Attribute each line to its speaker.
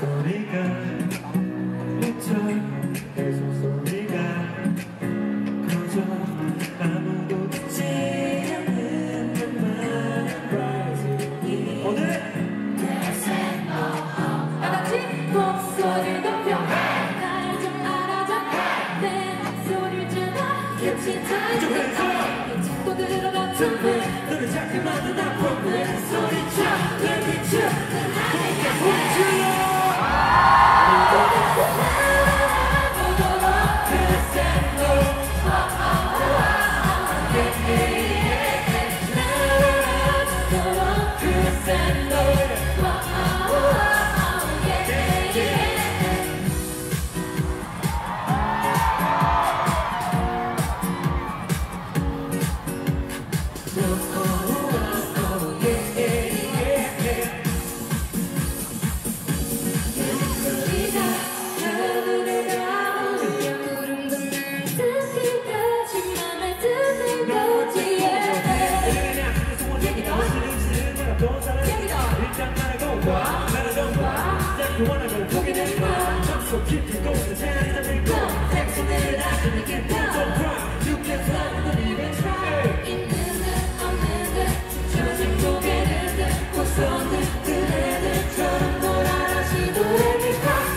Speaker 1: 소리가 미쳐 계속 소리
Speaker 2: Send
Speaker 1: 원함을 보게
Speaker 2: 될까 참소
Speaker 1: 깊이 고는 자리를 밀고
Speaker 2: 백신을 아끼는 게 더. Don't cry, you can fly, don't even try. 있는 듯 없는 듯 춤춰진 고개를 듯 꽃선들 그대들처럼 돌아가시 노래니까